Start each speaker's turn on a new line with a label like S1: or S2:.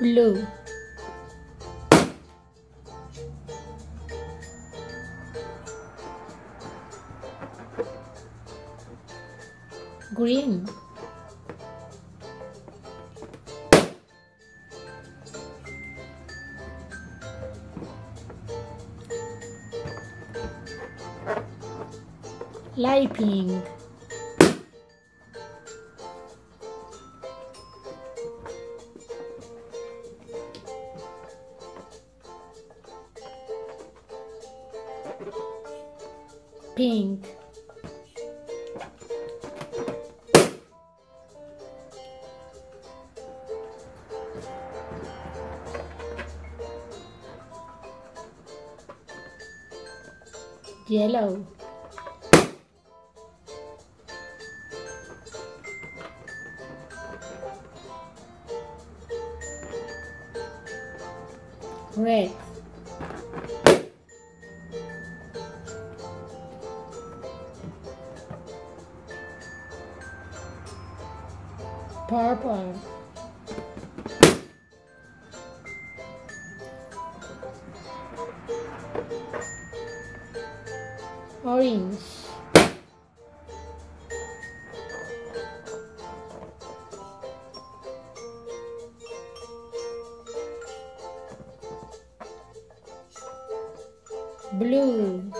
S1: blue. Green. Light pink pink. Yellow. Red purple orange. Blue